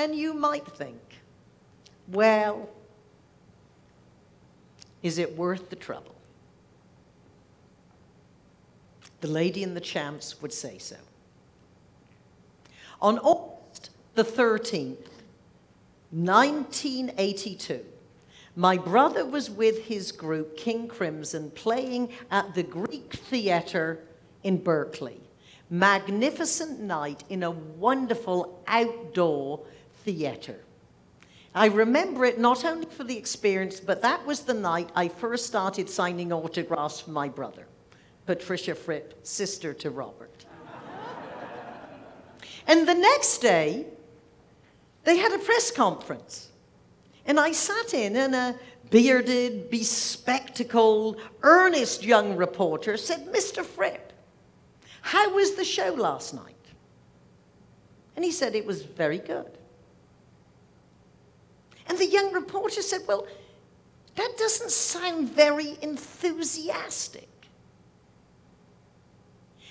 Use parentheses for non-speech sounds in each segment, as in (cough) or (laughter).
And you might think, well, is it worth the trouble? The lady and the champs would say so. On August the 13th, 1982, my brother was with his group, King Crimson, playing at the Greek Theatre in Berkeley. Magnificent night in a wonderful outdoor theatre. I remember it not only for the experience, but that was the night I first started signing autographs for my brother, Patricia Fripp, sister to Robert. and the next day, they had a press conference. And I sat in, and a bearded, bespectacled, earnest young reporter said, Mr. Fripp, how was the show last night? And he said it was very good. And the young reporter said, Well, that doesn't sound very enthusiastic.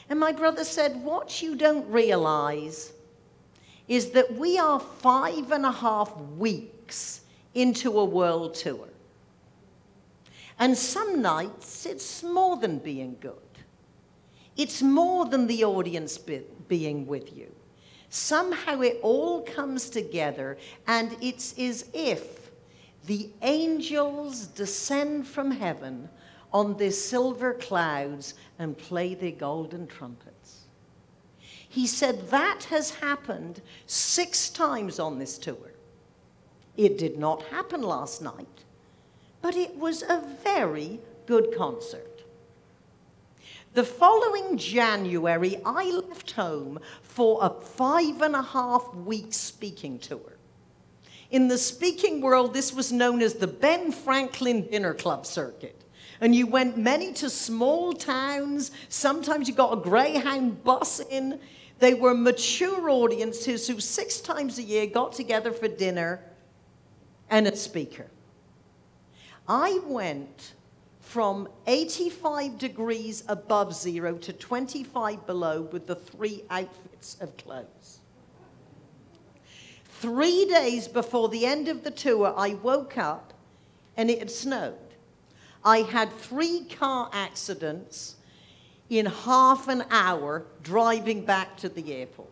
And my brother said, What you don't realize is that we are five and a half weeks into a world tour. And some nights it's more than being good. It's more than the audience be being with you. Somehow it all comes together, and it's as if the angels descend from heaven on the silver clouds and play their golden trumpets. He said that has happened six times on this tour. It did not happen last night, but it was a very good concert. The following January, I left home for a five and a half week speaking tour. In the speaking world, this was known as the Ben Franklin Dinner Club Circuit. And you went many to small towns. Sometimes you got a Greyhound bus in. They were mature audiences who six times a year got together for dinner and a speaker. I went from 85 degrees above zero to 25 below with the three outfits of clothes. Three days before the end of the tour, I woke up and it had snowed. I had three car accidents in half an hour driving back to the airport.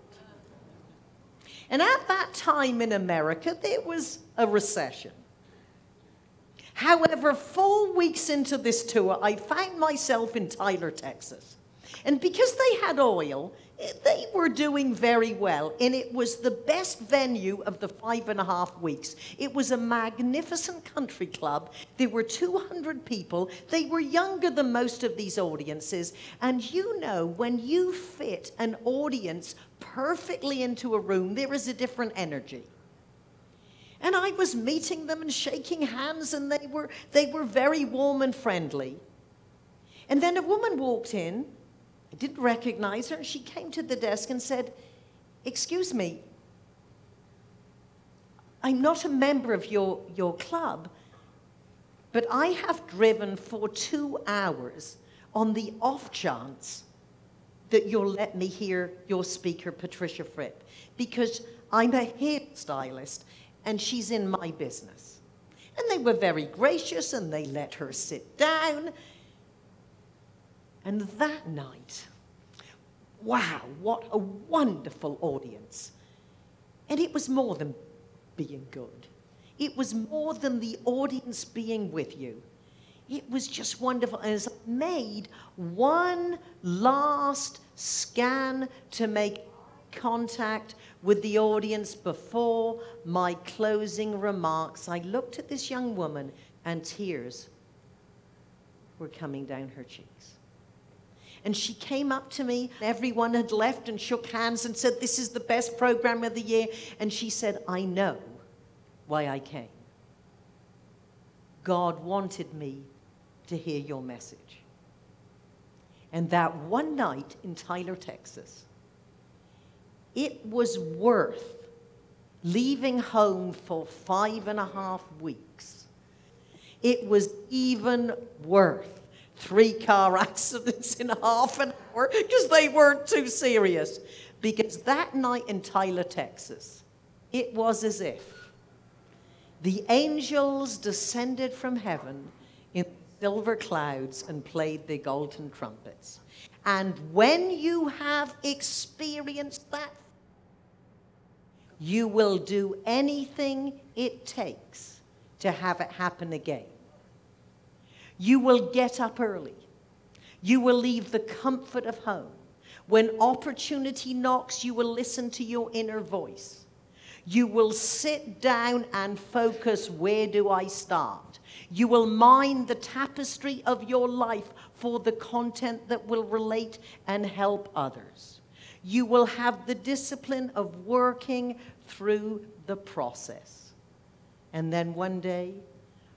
And at that time in America, there was a recession. However, four weeks into this tour, I found myself in Tyler, Texas. And because they had oil, eh, they were doing very well, and it was the best venue of the five and a half weeks. It was a magnificent country club. There were 200 people. They were younger than most of these audiences. And you know, when you fit an audience perfectly into a room, there is a different energy. And I was meeting them and shaking hands, and they were, they were very warm and friendly. And then a woman walked in I didn't recognize her. She came to the desk and said, Excuse me, I'm not a member of your, your club, but I have driven for two hours on the off chance that you'll let me hear your speaker, Patricia Fripp, because I'm a hairstylist and she's in my business. And they were very gracious and they let her sit down and that night, wow, what a wonderful audience. And it was more than being good, it was more than the audience being with you. It was just wonderful. And as I made one last scan to make contact with the audience before my closing remarks, I looked at this young woman and tears were coming down her cheeks. And she came up to me. Everyone had left and shook hands and said, This is the best program of the year. And she said, I know why I came. God wanted me to hear your message. And that one night in Tyler, Texas, it was worth leaving home for five and a half weeks. It was even worth three car (laughs) accidents in half an hour because they weren't too serious. Because that night in Tyler, Texas, it was as if the angels descended from heaven in silver clouds and played their golden trumpets. And when you have experienced that, you will do anything it takes to have it happen again. You will get up early. You will leave the comfort of home. When opportunity knocks, you will listen to your inner voice. You will sit down and focus where do I start? You will mind the tapestry of your life for the content that will relate and help others. You will have the discipline of working through the process. And then one day,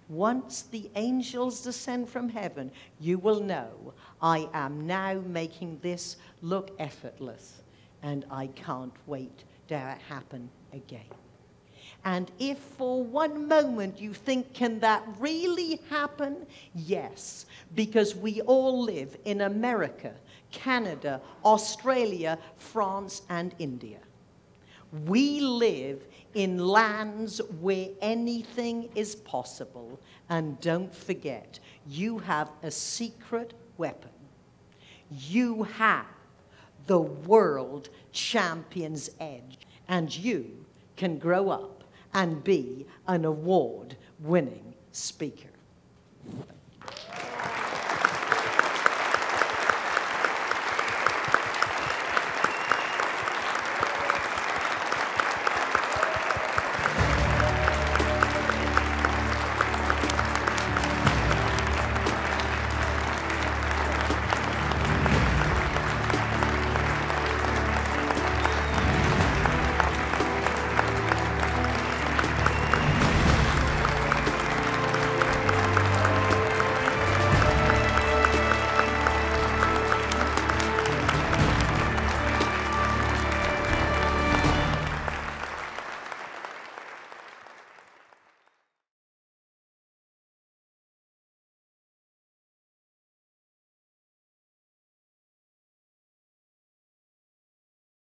once the angels descend from heaven, you will know I am now making this look effortless, and I can't wait to happen again. And if for one moment you think, can that really happen? Yes, because we all live in America, Canada, Australia, France, and India. We live in lands where anything is possible. And don't forget, you have a secret weapon. You have the world champion's edge. And you can grow up and be an award winning speaker.